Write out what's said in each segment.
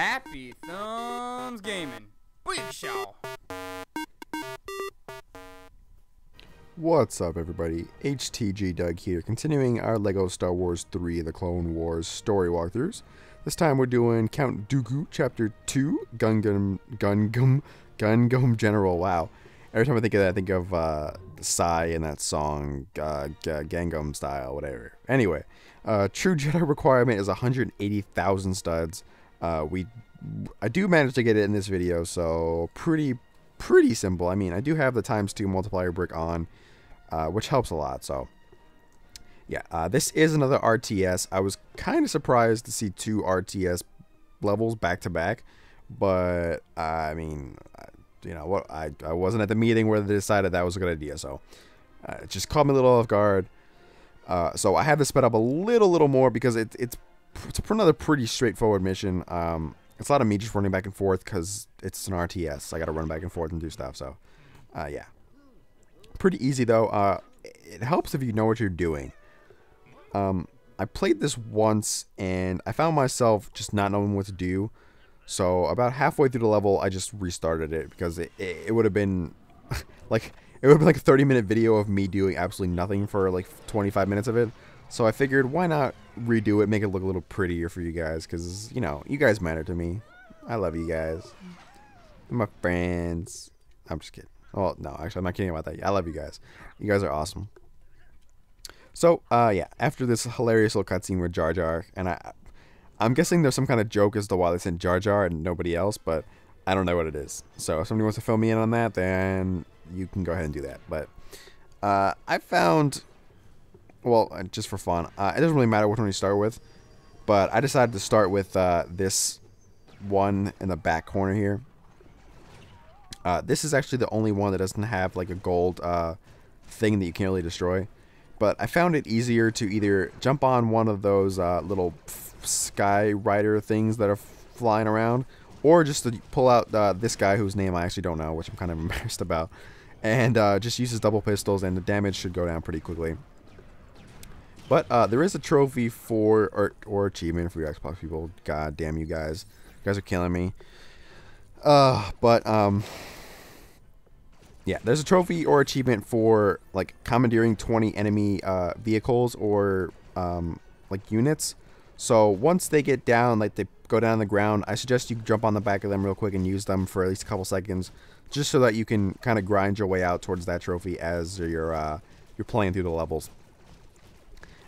Happy Thumbs Gaming. Big. What's up, everybody? HTG Doug here, continuing our LEGO Star Wars 3 The Clone Wars story walkthroughs. This time we're doing Count Dooku Chapter 2, Gungam, Gungam, Gungam General. Wow. Every time I think of that, I think of uh, Psy in that song, uh, G- Gangnam Style, whatever. Anyway, uh, true Jedi requirement is 180,000 studs. Uh, we, I do manage to get it in this video, so pretty, pretty simple. I mean, I do have the times two multiplier brick on, uh, which helps a lot. So, yeah, uh, this is another RTS. I was kind of surprised to see two RTS levels back to back, but I mean, you know what? I I wasn't at the meeting where they decided that was a good idea, so uh, it just caught me a little off guard. Uh, so I have to sped up a little, little more because it, it's it's another pretty straightforward mission. Um, it's a lot of me just running back and forth because it's an RTS. I got to run back and forth and do stuff. So, uh, yeah, pretty easy though. Uh, it helps if you know what you're doing. Um, I played this once and I found myself just not knowing what to do. So about halfway through the level, I just restarted it because it, it, it would have been like it would have been like a 30 minute video of me doing absolutely nothing for like 25 minutes of it. So I figured why not redo it, make it look a little prettier for you guys because you know you guys matter to me. I love you guys. My friends. I'm just kidding. Oh no, actually I'm not kidding about that. I love you guys. You guys are awesome. So uh yeah, after this hilarious little cutscene with Jar Jar, and I I'm guessing there's some kind of joke as to why they sent Jar Jar and nobody else, but I don't know what it is. So if somebody wants to fill me in on that, then you can go ahead and do that. But uh, I found, well, uh, just for fun, uh, it doesn't really matter which one you start with, but I decided to start with uh, this one in the back corner here. Uh, this is actually the only one that doesn't have like a gold uh, thing that you can't really destroy. But I found it easier to either jump on one of those little sky rider things that are flying around, or just to pull out uh, this guy whose name I actually don't know, which I'm kind of embarrassed about, and uh, just use his double pistols, and the damage should go down pretty quickly. But uh, there is a trophy for or, or achievement for you Xbox people. God damn you guys, you guys are killing me. Uh, but um, yeah, there's a trophy or achievement for like commandeering 20 enemy uh, vehicles or um, like units. So once they get down, like they go down on the ground, I suggest you jump on the back of them real quick and use them for at least a couple seconds, just so that you can kind of grind your way out towards that trophy as you're uh, you're playing through the levels.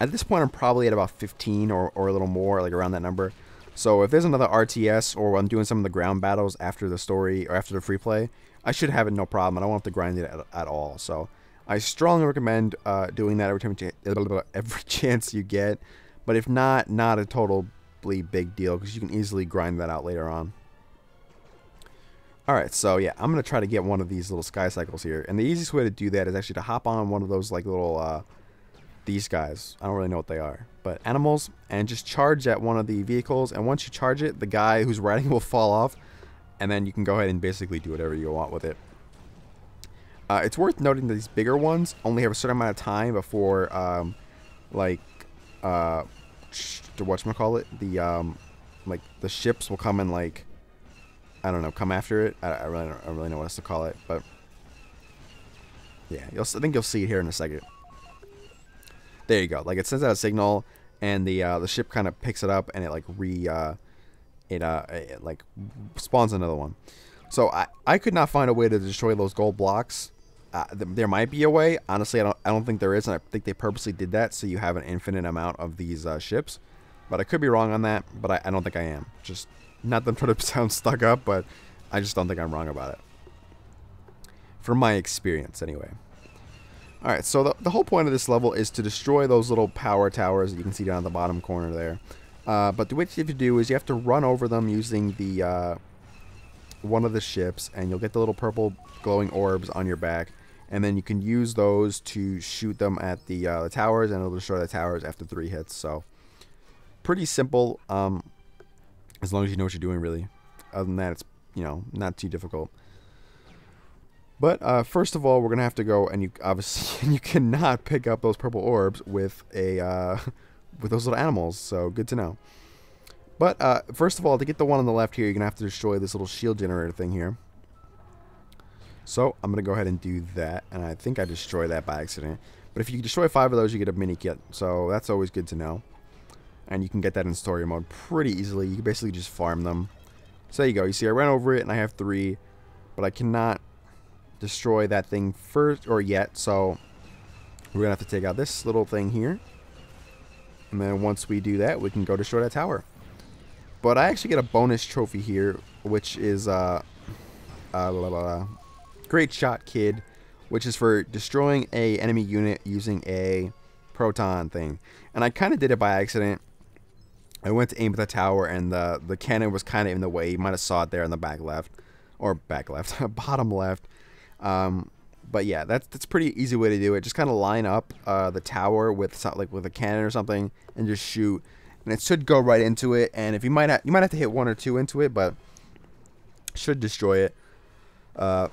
At this point, I'm probably at about 15 or, or a little more, like around that number. So if there's another RTS or I'm doing some of the ground battles after the story or after the free play, I should have it no problem. I don't have to grind it at, at all. So I strongly recommend uh, doing that every time every chance you get. But if not, not a totally big deal because you can easily grind that out later on. Alright, so yeah, I'm going to try to get one of these little sky cycles here. And the easiest way to do that is actually to hop on one of those like little, uh, these guys. I don't really know what they are. But animals, and just charge at one of the vehicles. And once you charge it, the guy who's riding will fall off. And then you can go ahead and basically do whatever you want with it. Uh, it's worth noting that these bigger ones only have a certain amount of time before, um, like, uh, to call it the um, like the ships will come and like I don't know come after it. I, I really don't, I really know what else to call it, but yeah, I think you'll see it here in a second. There you go. Like it sends out a signal, and the uh, the ship kind of picks it up, and it like re uh, it uh it, like spawns another one. So I I could not find a way to destroy those gold blocks uh, th there might be a way. Honestly, I don't. I don't think there is, and I think they purposely did that so you have an infinite amount of these uh, ships. But I could be wrong on that. But I, I don't think I am. Just not them trying to sound stuck up, but I just don't think I'm wrong about it. From my experience, anyway. Alright, so the, the whole point of this level is to destroy those little power towers that you can see down at the bottom corner there. Uh, but the way you have to do is you have to run over them using the uh, one of the ships, and you'll get the little purple glowing orbs on your back. And then you can use those to shoot them at the, uh, the towers and it'll destroy the towers after three hits. So pretty simple um, as long as you know what you're doing really. Other than that it's you know not too difficult but uh, first of all we're gonna have to go and you obviously you cannot pick up those purple orbs with a uh, with those little animals so good to know But uh, first of all, to get the one on the left here, you're gonna have to destroy this little shield generator thing here. So I'm gonna go ahead and do that, and I think I destroyed that by accident. But if you destroy five of those, you get a mini kit, so that's always good to know. And you can get that in story mode pretty easily. You can basically just farm them. So there you go. You see, I ran over it, and I have three, but I cannot destroy that thing first or yet. So we're gonna have to take out this little thing here, and then once we do that, we can go destroy that tower. But I actually get a bonus trophy here, which is uh, uh blah, blah, blah, great shot, kid which is for destroying a enemy unit using a proton thing. And I kind of did it by accident. I went to aim at the tower, and the the cannon was kind of in the way. You might have saw it there in the back left, or back left, bottom left. Um, but yeah, that's that's pretty easy way to do it. Just kind of line up uh, the tower with like with a cannon or something, and just shoot, and it should go right into it. And if you might have, you might have to hit one or two into it, but should destroy it. Uh,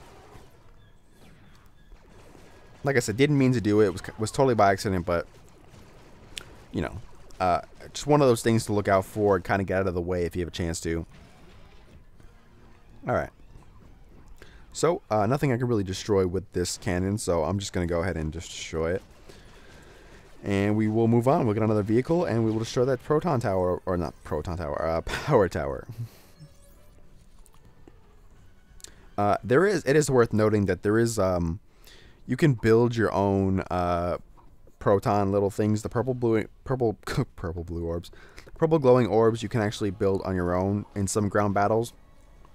like I said, didn't mean to do it. It was, was totally by accident, but, you know, uh, just one of those things to look out for kind of get out of the way if you have a chance to. Alright. So, uh, nothing I can really destroy with this cannon, so I'm just going to go ahead and destroy it. And we will move on. We'll get another vehicle, and we will destroy that proton tower, or not proton tower, uh, power tower. Uh, there is, it is worth noting that there is, um, you can build your own uh, proton little things. The purple blue purple purple blue orbs, purple glowing orbs. You can actually build on your own in some ground battles.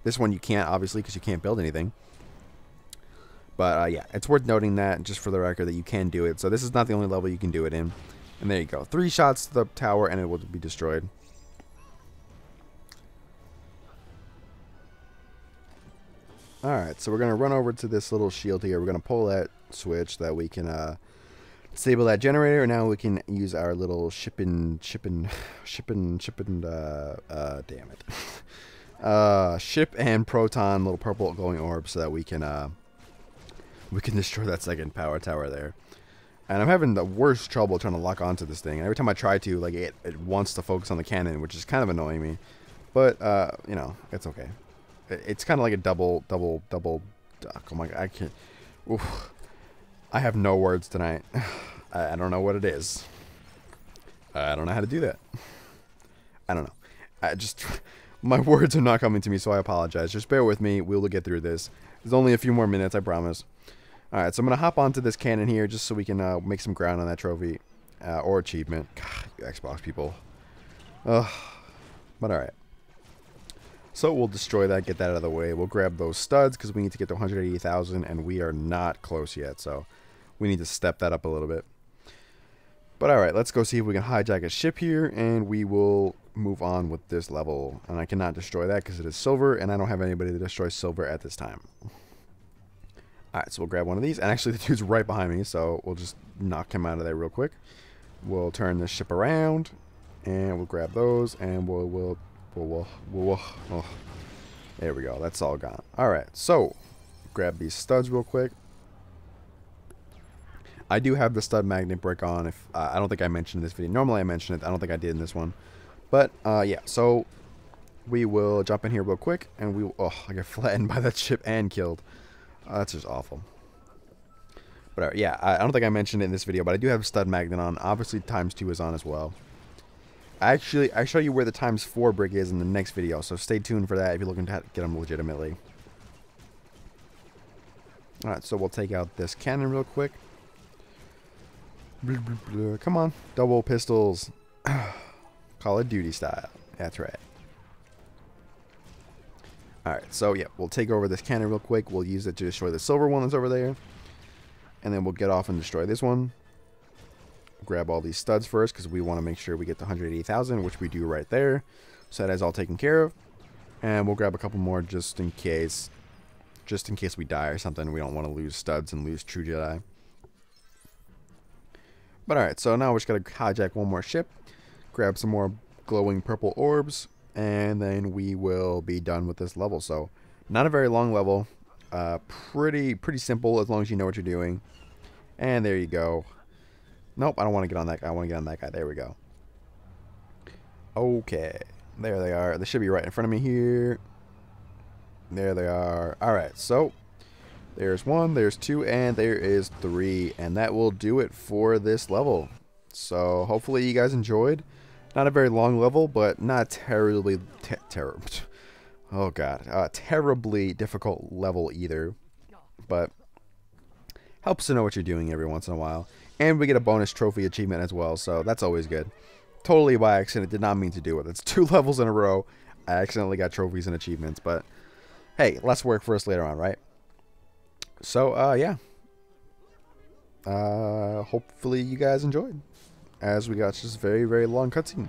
This one you can't obviously because you can't build anything. But uh, yeah, it's worth noting that just for the record that you can do it. So this is not the only level you can do it in. And there you go. Three shots to the tower and it will be destroyed. Alright, so we're going to run over to this little shield here. We're going to pull that switch that we can uh, disable that generator. And now we can use our little shipping, shipping, shipping, shipping, uh, uh, damn it. uh, ship and proton little purple glowing orb so that we can, uh, we can destroy that second power tower there. And I'm having the worst trouble trying to lock onto this thing. And every time I try to, like, it, it wants to focus on the cannon, which is kind of annoying me. But, uh, you know, it's okay. It's kind of like a double, double, double duck. Oh my god, I can't. Oof. I have no words tonight. I, I don't know what it is. I don't know how to do that. I don't know. I just my words are not coming to me, so I apologize. Just bear with me. We'll get through this. There's only a few more minutes, I promise. All right, so I'm gonna hop onto this cannon here just so we can uh, make some ground on that trophy uh, or achievement. God, Xbox people. Ugh. But all right. So we'll destroy that, get that out of the way. We'll grab those studs because we need to get to 180,000 and we are not close yet. So we need to step that up a little bit. But alright, let's go see if we can hijack a ship here and we will move on with this level. And I cannot destroy that because it is silver and I don't have anybody to destroy silver at this time. Alright, so we'll grab one of these. And actually the dude's right behind me, so we'll just knock him out of there real quick. We'll turn the ship around and we'll grab those and we'll, we'll Whoa, whoa, whoa, oh. There we go. That's all gone. Alright, so grab these studs real quick. I do have the stud magnet brick on. If uh, I don't think I mentioned this video. Normally I mention it. I don't think I did in this one. But uh, yeah, so we will jump in here real quick, and we will, oh, I get flattened by that ship and killed. Uh, that's just awful. But yeah, I, I don't think I mentioned it in this video, but I do have stud magnet on. Obviously, times two is on as well. Actually, I show you where the times 4 brick is in the next video, so stay tuned for that if you're looking to get them legitimately. Alright, so we'll take out this cannon real quick. Come on, double pistols. Call of Duty style. That's right. Alright, so yeah, we'll take over this cannon real quick. We'll use it to destroy the silver one that's over there. And then we'll get off and destroy this one grab all these studs first because we want to make sure we get to 180,000, which we do right there. So that is all taken care of. And we'll grab a couple more just in case, just in case we die or something. We don't want to lose studs and lose True Jedi. But alright, so now we're just going to hijack one more ship, grab some more glowing purple orbs, and then we will be done with this level. So, not a very long level, uh, pretty pretty simple as long as you know what you're doing. And there you go. Nope, I don't want to get on that guy. I want to get on that guy. There we go. Okay. There they are. They should be right in front of me here. There they are. Alright, so there's one, there's two, and there is three. And that will do it for this level. So hopefully you guys enjoyed. Not a very long level, but not terribly te terrible. Oh god, uh, terribly difficult level either. But helps to know what you're doing every once in a while. And we get a bonus trophy achievement as well, so that's always good. Totally by accident, did not mean to do it. It's two levels in a row. I accidentally got trophies and achievements, but hey, less work for us later on, right? So, uh, yeah. Uh, hopefully you guys enjoyed. As we got just very, very long cutscene.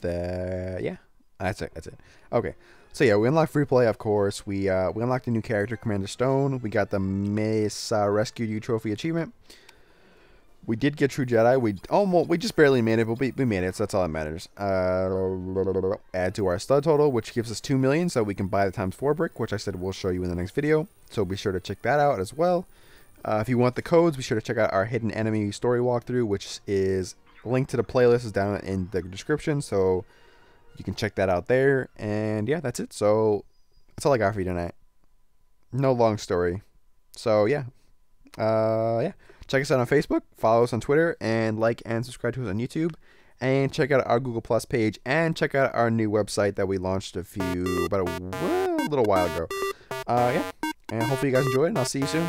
The, yeah. That's it, that's it. Okay. So yeah, we unlocked free play, of course. We uh, we unlocked a new character, Commander Stone. We got the Me'sa Rescued You trophy achievement. We did get True Jedi. We almost we just barely made it, but we, we made it, so that's all that matters. Uh, add to our stud total, which gives us two million, so we can buy the times four brick, which I said we'll show you in the next video. So be sure to check that out as well. Uh, if you want the codes, be sure to check out our hidden enemy story walkthrough, which is linked to the playlist is down in the description. So you can check that out there. And yeah, that's it. So that's all I got for you tonight. No long story. So yeah. Uh, yeah. Check us out on Facebook, follow us on Twitter, and like and subscribe to us on YouTube. And check out our Google Plus page and check out our new website that we launched a few about a, a little while ago. Uh, yeah. And hopefully you guys enjoy it, and I'll see you soon.